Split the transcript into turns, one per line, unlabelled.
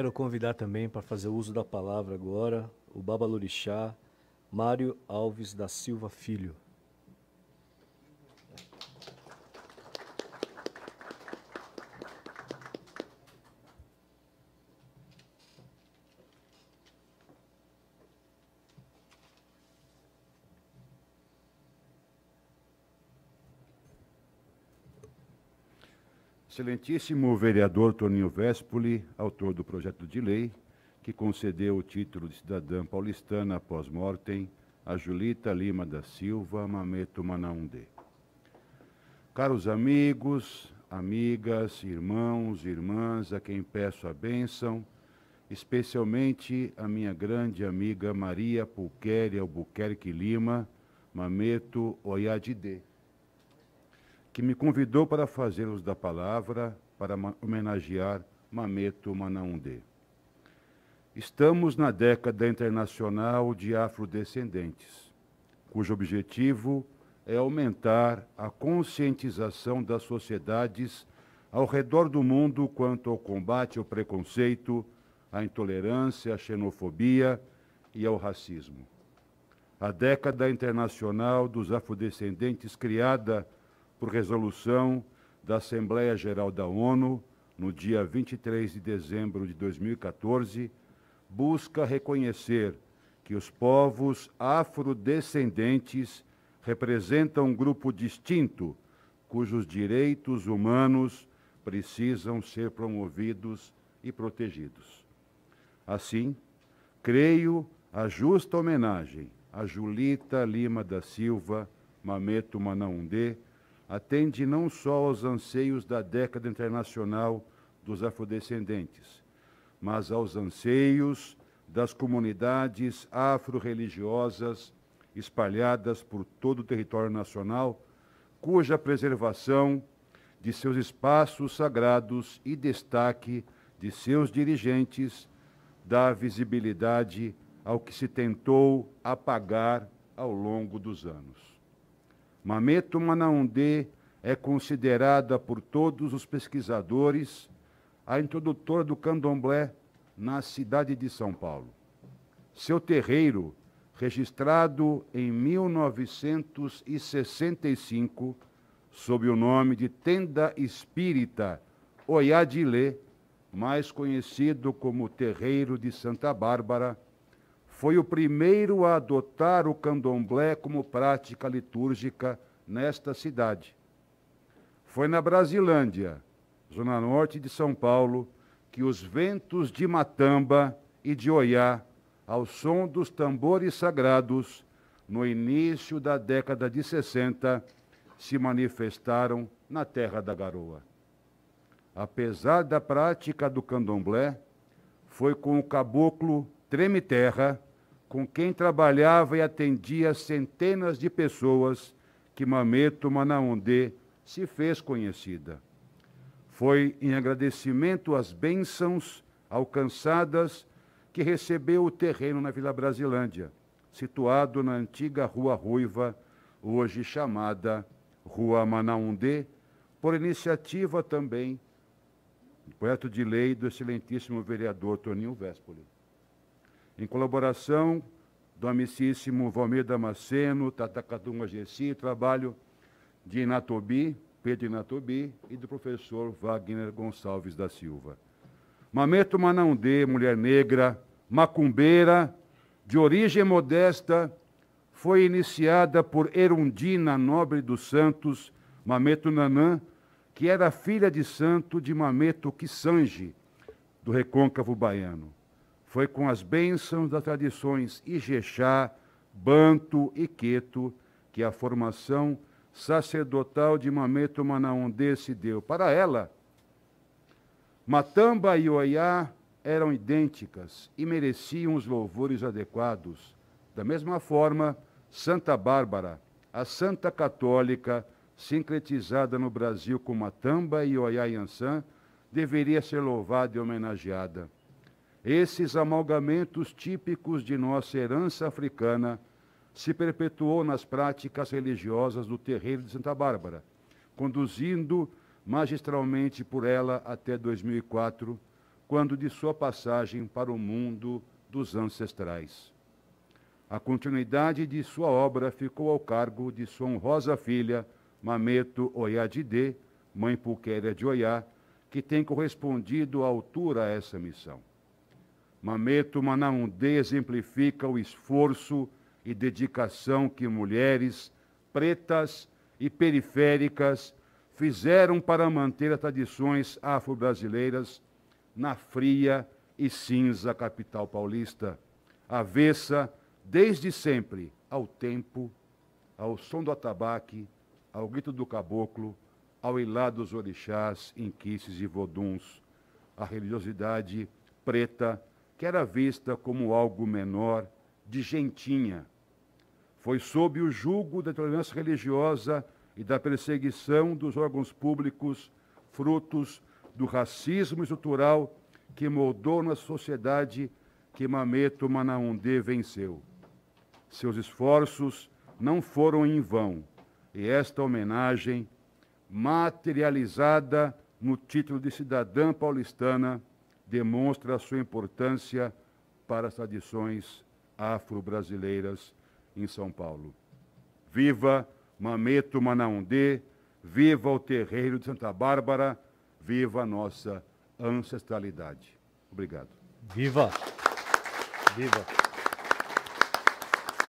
Quero convidar também para fazer uso da palavra agora o Babalorixá Mário Alves da Silva Filho.
Excelentíssimo vereador Toninho Vespoli, autor do projeto de lei, que concedeu o título de cidadã paulistana após mortem a Julita Lima da Silva Mameto Manaundê. Caros amigos, amigas, irmãos, irmãs, a quem peço a bênção, especialmente a minha grande amiga Maria Pulquéria Albuquerque Lima, Mameto Oyadide que me convidou para fazer uso da palavra para homenagear Mameto Manaundê. Estamos na década internacional de afrodescendentes, cujo objetivo é aumentar a conscientização das sociedades ao redor do mundo quanto ao combate ao preconceito, à intolerância, à xenofobia e ao racismo. A década internacional dos afrodescendentes, criada por resolução da Assembleia Geral da ONU, no dia 23 de dezembro de 2014, busca reconhecer que os povos afrodescendentes representam um grupo distinto cujos direitos humanos precisam ser promovidos e protegidos. Assim, creio a justa homenagem a Julita Lima da Silva, Mameto Manaundê, atende não só aos anseios da década internacional dos afrodescendentes, mas aos anseios das comunidades afro-religiosas espalhadas por todo o território nacional, cuja preservação de seus espaços sagrados e destaque de seus dirigentes dá visibilidade ao que se tentou apagar ao longo dos anos. Mameto Manaundê é considerada por todos os pesquisadores a introdutora do candomblé na cidade de São Paulo. Seu terreiro, registrado em 1965 sob o nome de Tenda Espírita Oiadilê, mais conhecido como Terreiro de Santa Bárbara, foi o primeiro a adotar o candomblé como prática litúrgica nesta cidade. Foi na Brasilândia, zona norte de São Paulo, que os ventos de Matamba e de Oiá, ao som dos tambores sagrados, no início da década de 60, se manifestaram na terra da garoa. Apesar da prática do candomblé, foi com o caboclo Treme Terra com quem trabalhava e atendia centenas de pessoas que Mameto Manaondê se fez conhecida. Foi em agradecimento às bênçãos alcançadas que recebeu o terreno na Vila Brasilândia, situado na antiga Rua Ruiva, hoje chamada Rua Manaundê, por iniciativa também do projeto de lei do excelentíssimo vereador Toninho Véspoli em colaboração do amicíssimo Valmir Damasceno, Tatacaduma Gessi, trabalho de Inatobi, Pedro Inatobi, e do professor Wagner Gonçalves da Silva. Mameto Manaundê, mulher negra, macumbeira, de origem modesta, foi iniciada por Erundina Nobre dos Santos, Mameto Nanã, que era filha de santo de Mameto Kissange, do recôncavo baiano. Foi com as bênçãos das tradições Ijexá, Banto e Queto que a formação sacerdotal de Mameto Manaondê se deu. Para ela, Matamba e Oiá eram idênticas e mereciam os louvores adequados. Da mesma forma, Santa Bárbara, a santa católica sincretizada no Brasil com Matamba e Oiá Yansan, deveria ser louvada e homenageada. Esses amalgamentos típicos de nossa herança africana se perpetuou nas práticas religiosas do terreiro de Santa Bárbara, conduzindo magistralmente por ela até 2004, quando de sua passagem para o mundo dos ancestrais. A continuidade de sua obra ficou ao cargo de sua honrosa filha, Mameto Oyadide, mãe Pulquéria de Oiá, que tem correspondido à altura a essa missão. Mameto Manaundê exemplifica o esforço e dedicação que mulheres pretas e periféricas fizeram para manter as tradições afro-brasileiras na fria e cinza capital paulista, avessa desde sempre ao tempo, ao som do atabaque, ao grito do caboclo, ao hilar dos orixás, inquices e voduns, a religiosidade preta, que era vista como algo menor, de gentinha. Foi sob o jugo da tolerância religiosa e da perseguição dos órgãos públicos, frutos do racismo estrutural que moldou na sociedade que Mameto Manaundê venceu. Seus esforços não foram em vão, e esta homenagem, materializada no título de cidadã paulistana, demonstra a sua importância para as tradições afro-brasileiras em São Paulo. Viva Mameto Manaundê, viva o terreiro de Santa Bárbara, viva a nossa ancestralidade. Obrigado.
Viva! Viva!